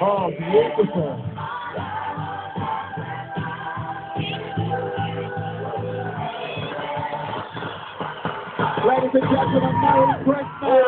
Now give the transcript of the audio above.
Oh, beautiful. Ladies and gentlemen, Merry Christmas!